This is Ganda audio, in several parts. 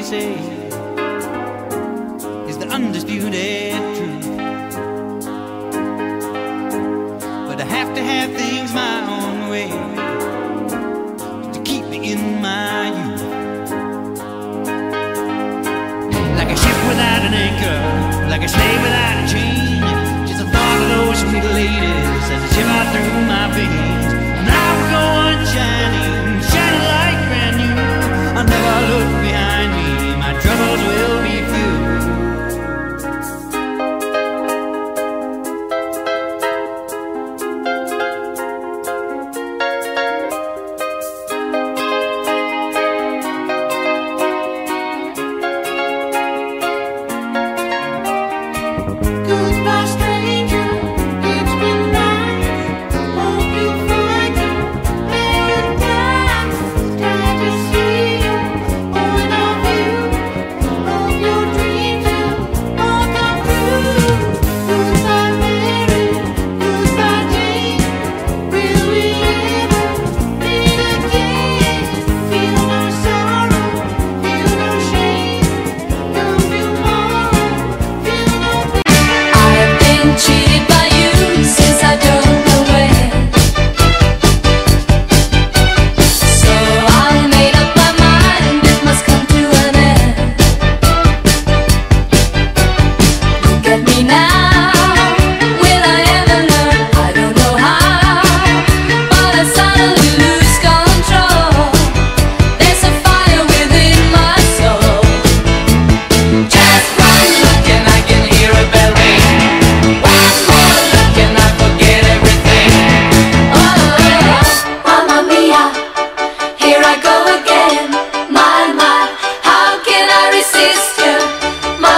you say is the undisputed truth. But I have to have things my own way to keep me in my youth. Like a ship without an anchor, like a slave without a chain. Just a thought of those sweet ladies as I shiver through.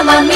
mama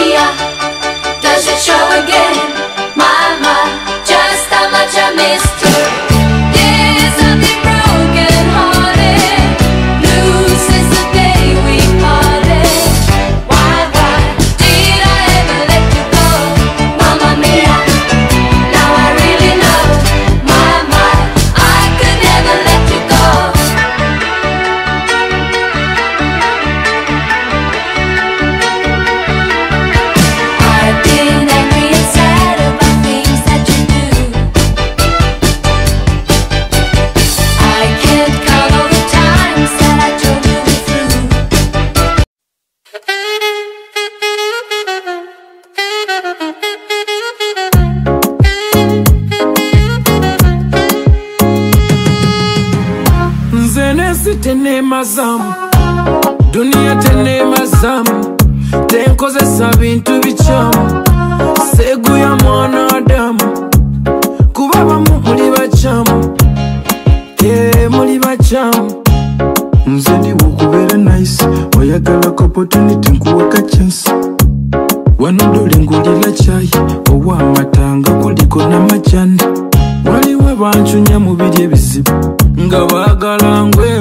neema zamu dunia teneema zamu tenkozesa bintu bicamu segu ya mwana adamu kuba bamu muli bacamu e muli bacamu nze ndiwe okubeera nice oyagalaku opportunity nkuwaka chansi wano dolingulira cayi owamatanga kuliko namacyani waliwo bancunya mubiri ebizibu nga bagala ngwe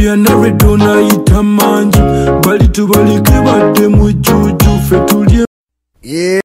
byanabedonayita manju bali tebalekebaddemu